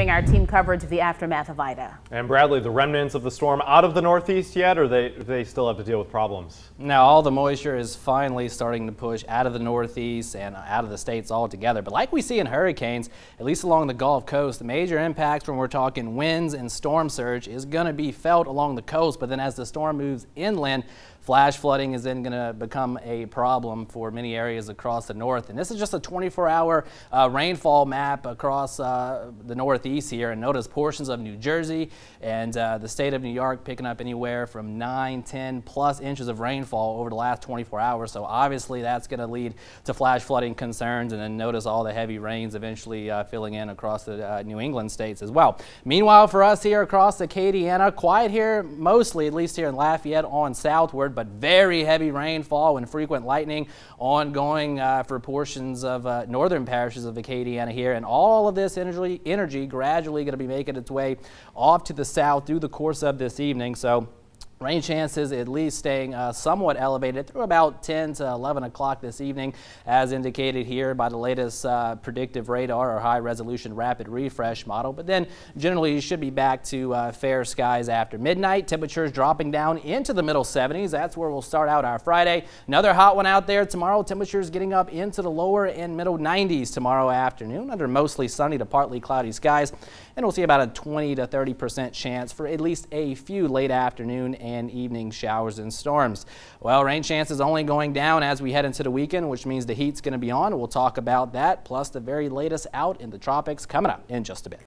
continuing our team coverage of the aftermath of Ida. And Bradley, the remnants of the storm out of the northeast yet, or they they still have to deal with problems? Now all the moisture is finally starting to push out of the northeast and out of the states altogether. But like we see in hurricanes, at least along the Gulf Coast, the major impacts when we're talking winds and storm surge is going to be felt along the coast. But then as the storm moves inland, Flash flooding is then going to become a problem for many areas across the north. And this is just a 24-hour uh, rainfall map across uh, the northeast here. And notice portions of New Jersey and uh, the state of New York picking up anywhere from 9, 10 plus inches of rainfall over the last 24 hours. So obviously that's going to lead to flash flooding concerns. And then notice all the heavy rains eventually uh, filling in across the uh, New England states as well. Meanwhile, for us here across Acadiana, quiet here mostly, at least here in Lafayette on southward but very heavy rainfall and frequent lightning ongoing uh, for portions of uh, northern parishes of Acadiana here. And all of this energy, energy gradually going to be making its way off to the south through the course of this evening. So Rain chances at least staying uh, somewhat elevated through about 10 to 11 o'clock this evening, as indicated here by the latest uh, predictive radar or high resolution rapid refresh model. But then generally you should be back to uh, fair skies after midnight. Temperatures dropping down into the middle 70s. That's where we'll start out our Friday. Another hot one out there tomorrow. Temperatures getting up into the lower and middle 90s tomorrow afternoon under mostly sunny to partly cloudy skies. And we'll see about a 20 to 30 percent chance for at least a few late afternoon and evening showers and storms. Well, rain chances only going down as we head into the weekend, which means the heat's going to be on. We'll talk about that, plus the very latest out in the tropics coming up in just a bit.